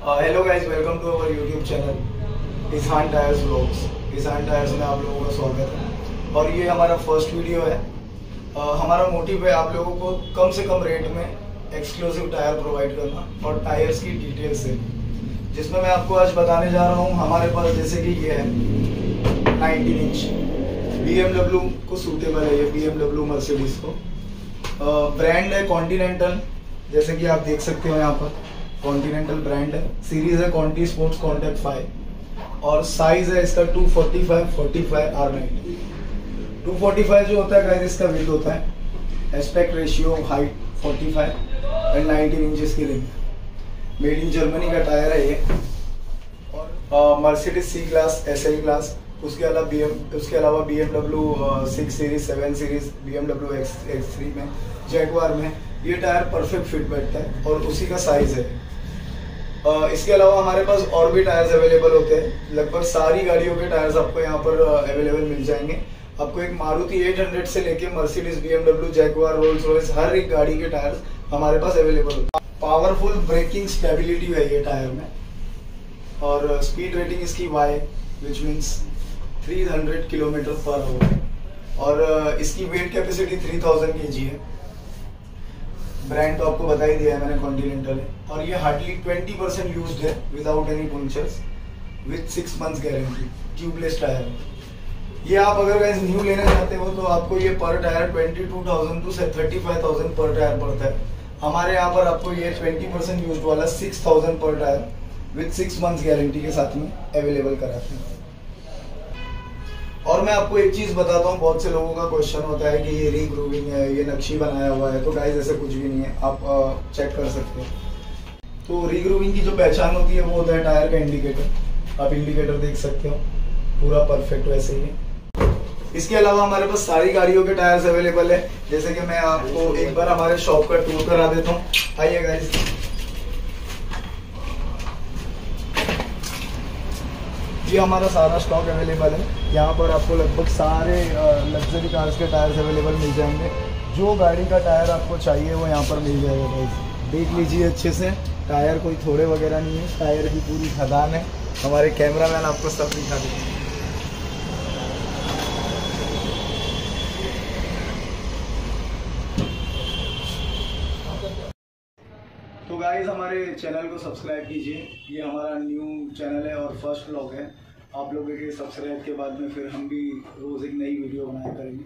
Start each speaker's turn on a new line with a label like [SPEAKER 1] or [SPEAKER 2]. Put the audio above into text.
[SPEAKER 1] Hello guys welcome to our YouTube channel Ehsan tyres blogs Ehsan tyres में आप लोगों का स्वागत है। और ये हमारा फ़र्स्ट वीडियो है। Uh, हमारा मोटिव है आप लोगों को कम से कम रेट में एक्सक्लूसिव टायर प्रोवाइड करना और टायर्स की डिटेल्स से। जिसमें मैं आपको आज बताने जा रहा हूँ हमारे पास जैसे कि ये है 19 इंच BMW को सूटेबल है ये बी एमडब्ल्यू मर्सिडीज को। ब्रांड uh, है कॉन्टिनेंटल जैसे कि आप देख सकते हो यहाँ पर। कॉन्टिनेंटल ब्रांड है सीरीज़ है कॉन्टी स्पोर्ट्स कॉन्टेक्ट फाइव और साइज़ है इसका 245 45 R ninety two forty five जो होता है गाइस इसका वेट होता है। Aspect ratio height 45 and 19 inches की रिंग मेड इन जर्मनी का टायर है ये। और Mercedes C class S L class उसके अलावा बी एम उसके अलावा BMW six series seven series BMW X X three में जेगवार में, ये टायर परफेक्ट फिट बैठता है और उसी का साइज़ है। इसके अलावा हमारे पास और भी टायर्स अवेलेबल होते हैं। लगभग सारी गाड़ियों के टायर्स आपको यहाँ पर अवेलेबल मिल जाएँगे। आपको एक मारुति 800 से लेके Mercedes BMW Jaguar Rolls Royce हर एक गाड़ी के टायर्स हमारे पास अवेलेबल होते हैं। पावरफुल ब्रेकिंग स्टेबिलिटी है ये टायर में। और स्पीड रेटिंग इसकी Y which means 300 kilometre per hour और इसकी वेट कैपेसिटी 3000 केजी है। ब्रांड तो आपको बता ही दिया है मैंने कॉन्टिनेंटल और ये हार्डली 20 परसेंट यूज़ है without any punctures with six months guarantee tubeless tyre ये आप अगर गाइस न्यू लेना चाहते हो तो आपको ये पर टायर 22,000 टू 35,000 पर टायर पड़ता है। हमारे यहाँ पर आपको ये 20 परसेंट यूज़ वाला 6,000 पर tyre with six months guarantee के साथ में अवेलेबल कराते हैं। और मैं आपको एक चीज़ बताता हूँ, बहुत से लोगों का क्वेश्चन होता है कि ये रीग्रूविंग है, ये नक्शी बनाया हुआ है तो गाइस ऐसे कुछ भी नहीं है, आप चेक कर सकते हो। तो रीग्रूविंग की जो पहचान होती है, वो होता है टायर का इंडिकेटर आप इंडिकेटर देख सकते हो, पूरा परफेक्ट वैसे ही है। इसके अलावा हमारे पास सारी गाड़ियों के टायर्स अवेलेबल है। जैसे कि मैं आपको एक बार हमारे शॉप का टूर करा देता हूँ। आइए गाइस ये हमारा सारा स्टॉक अवेलेबल है। यहाँ पर आपको लगभग सारे लग्जरी कार्स के टायर्स अवेलेबल मिल जाएँगे। जो गाड़ी का टायर आपको चाहिए, वो यहाँ पर मिल जाएगा भाई देख लीजिए अच्छे से। टायर कोई थोड़े वगैरह नहीं है। टायर की पूरी खदान है। हमारे कैमरामैन आपको सब दिखा देंगे। गाइज़ हमारे चैनल को सब्सक्राइब कीजिए। ये हमारा न्यू चैनल है और फ़र्स्ट ब्लॉग है। आप लोगों के सब्सक्राइब के बाद में फिर हम भी रोज़ एक नई वीडियो बनाया करेंगे।